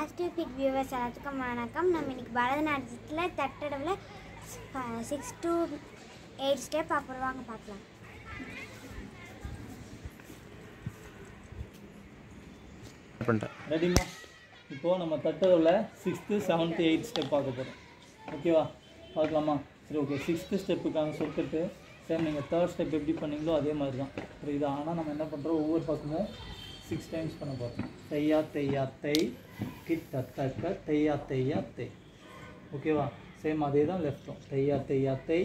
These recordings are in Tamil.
பாசிட்டிவ் பிக் வியூவர்ஸ் எல்லாத்துக்கும் வணக்கம். நம்ம இன்னைக்கு பரதநாட்டியத்தில் தட்டடவில் சிக்ஸ் டு எயிட் ஸ்டெப் அப்புறம் வாங்க பார்க்கலாம். ரெடிமா இப்போது நம்ம தட்டவில் சிக்ஸ்த்து செவன்த்து எயிட் ஸ்டெப் பார்க்க போகிறோம் ஓகேவா பார்க்கலாமா? சரி ஓகே சிக்ஸ்த்து ஸ்டெப்புக்கான சொற்கட்டு சேம் நீங்கள் தேர்ட் ஸ்டெப் எப்படி பண்ணீங்களோ அதே மாதிரி தான் புரியுதா? ஆனால் நம்ம என்ன பண்ணுறோம் ஒவ்வொரு பக்கமும் சிக்ஸ் டைம்ஸ் பண்ண போகிறோம் தையா தையா தை கிட்ட தக்க தையா தையா தை ஓகேவா சேம் அதே தான் லெஃப்ட்டும் தையா தையா தை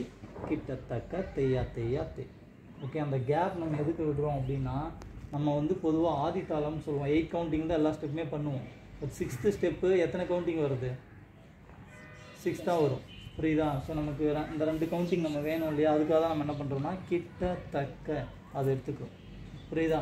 கிட்ட தக்க தையா தையா தை ஓகே அந்த கேப் நம்ம எதுக்கு விடுறோம் அப்படின்னா நம்ம வந்து பொதுவாக ஆதித்தாளம்னு சொல்லுவோம். எயிட் கவுண்டிங் தான் எல்லா ஸ்டெப்புமே பண்ணுவோம். பட் சிக்ஸ்த்து ஸ்டெப்பு எத்தனை கவுண்டிங் வருது? சிக்ஸ் தான் வரும். புரியுதா? ஸோ நமக்கு இந்த ரெண்டு கவுண்டிங் நம்ம வேணும் இல்லையா? அதுக்காக தான் நம்ம என்ன பண்ணுறோம்னா கிட்ட தக்க அதை எடுத்துக்கிறோம். புரியுதா?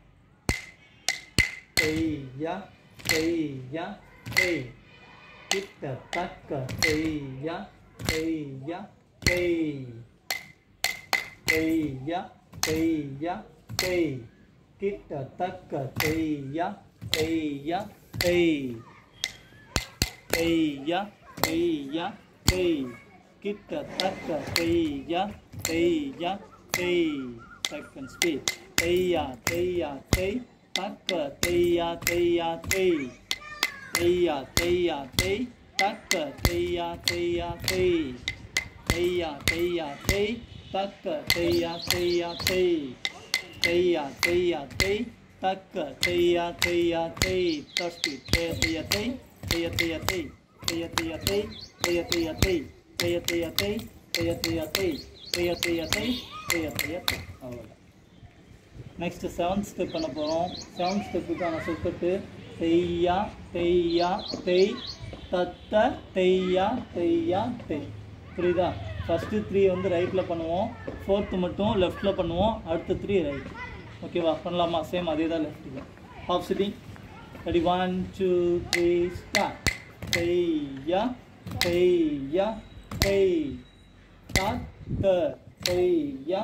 iya iya iya kita taka iya iya iya iya iya kita taka iya iya iya iya iya kita taka iya iya iya second speed iya iya iya tắc cờ ti ya ti ya ti ti ya ti ya ti tắc cờ ti ya ti ya ti ti ya ti ya ti tắc cờ ti ya ti ya ti ti ya ti ya ti tắc cờ ti ya ti ya ti tắc cờ ti ya ti ya ti ti ya ti ya ti ti ya ti ya ti ti ya ti ya ti ti ya ti ya ti ti ya ti ya ti ti ya ti ya ti ti ya ti ya ti next seventh step பண்ண போகிறோம் செவன்த் ஸ்டெப்புக்கான சொற்கட்டு தெய்யா தெய்யா தெய் தத்த தெய்யா தெய்யா தெய் புரியுதா? ஃபஸ்ட்டு த்ரீ வந்து ரைட்டில் பண்ணுவோம். ஃபோர்த்து மட்டும் லெஃப்ட்டில் பண்ணுவோம். அடுத்த த்ரீ ரைட் ஓகேவா பண்ணலாமா? சேம் அதே தான் லெஃப்ட்டுக்கு half sitting ready one two three start தெய்யா தெய்யா தெய் தத்த தெய்யா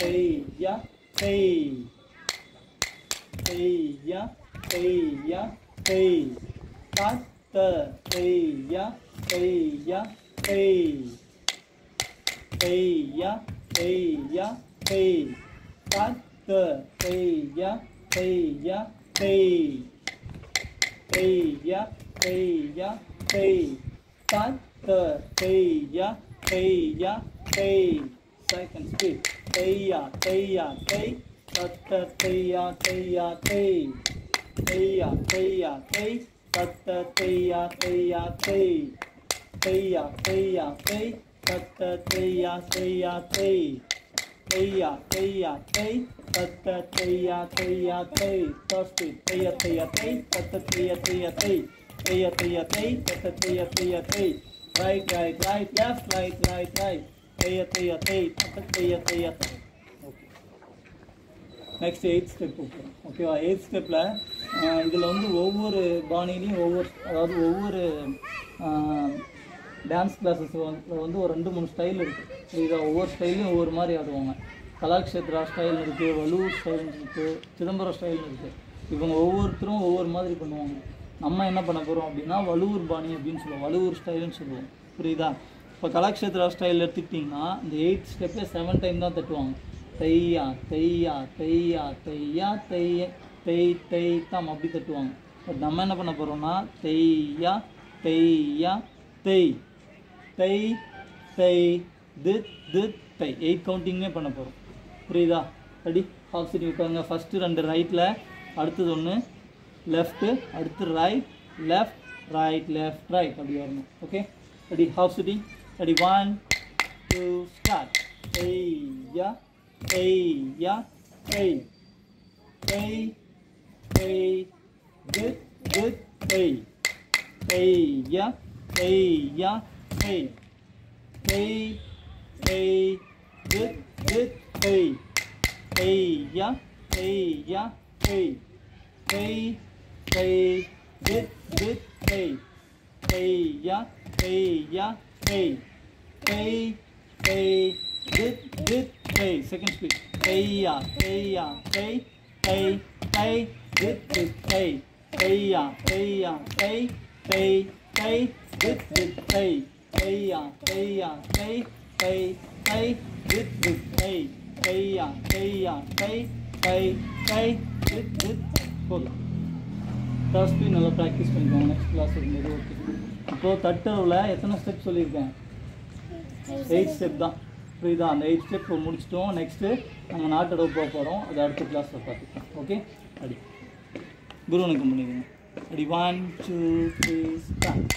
தெய்யா thì thì ya thì ya thì tát tờ thì ya thì ya thì thì ya thì ya thì tát tờ thì ya thì ya thì thì giá thì giá thì tát tờ thì giá thì giá thì seconds. Three. Teya, teya, tey. Tata, teya, teya, tey. Teya, teya, tey. Tata, teya, teya, tey. Teya, teya, tey. Tata, teya, teya, tey. Teya, teya, tey. Tata, teya, teya, tey. Thirsty. Teya, teya, tey. Tata, teya, teya, tey. Teya, teya, tey. Tata, teya, teya, tey. Right, right, right, left, right, right, right. தை தத்த தையா தையா தை ஓகே நெக்ஸ்ட் எயிட் ஸ்டெப் போகிறோம் ஓகேவா எயிட் ஸ்டெப்பில் இதில் வந்து ஒவ்வொரு பாணிலையும் ஒவ்வொரு அதாவது ஒவ்வொரு டான்ஸ் கிளாஸஸ் வந்து ஒரு ரெண்டு மூணு ஸ்டைல் இருக்குது இதை ஒவ்வொரு ஸ்டைல்லையும் ஒவ்வொரு மாதிரி ஆடுவாங்க. கலாக்ஷேத்ரா ஸ்டைல் இருக்குது வலூர் ஸ்டைல் இருக்குது சிதம்பரம் ஸ்டைல் இருக்குது இவங்க ஒவ்வொருத்தரும் ஒவ்வொரு மாதிரி பண்ணுவாங்க. நம்ம என்ன பண்ண போகிறோம் அப்படின்னா வலுவூர் பாணி அப்படின்னு சொல்லுவோம். வலுவூர் ஸ்டைல்னு சொல்லுவோம். புரியுதா? இப்போ கலாக்ஷேத்ரா ஸ்டைல் எடுத்துக்கிட்டிங்கன்னா இந்த எயிட் ஸ்டெப்பே செவன் டைம் தான் தட்டுவாங்க. தையா தையா தையா தையா தைய தை தை தாம் அப்படி தட்டுவாங்க. பட் நம்ம என்ன பண்ண போகிறோம்னா தையா தையா தெய் தை தை தித் தித் தை. எயிட் கவுண்டிங்குமே பண்ண போகிறோம் புரியுதா? ரெடி ஹாஃப் சிட்டி உட்காருங்க. ஃபஸ்ட்டு ரெண்டு ரைட்டில் அடுத்தது ஒன்று லெஃப்ட்டு அடுத்து right left right left right அப்படி வரணும். Okay ready half sitting Ready, one, two, start. Hey, yeah, hey, yeah, hey, hey, hey, good, good, hey, hey, yeah, hey, yeah, hey, hey, hey, good, good, hey, hey, yeah, hey, yeah, hey, hey, hey, good, good, hey, hey, yeah, hey, yeah. A, A, A, dit, dit, A, second speed, A, A, A, A, A, A, dit, with, A, A, A, A, A, A, A, dit, with, A, A, A, A, A, A, A, dit, with, A, A, A, A, A, A, A, dit. with, hold on. First, we another practice when next class is near. இப்போது தட்டவில் எத்தனை ஸ்டெப் சொல்லியிருக்கேன்? எயிட் ஸ்டெப் தான். புரியுதா? அந்த எயிட் ஸ்டெப் முடிச்சிட்டோம். நெக்ஸ்ட்டு நம்ம நாட்டோட போக போகிறோம் அது அடுத்த கிளாஸில் பார்த்துக்கலாம். ஓகே அடி. குருவனுக்கு பண்ணிடுங்க அடி. One two three start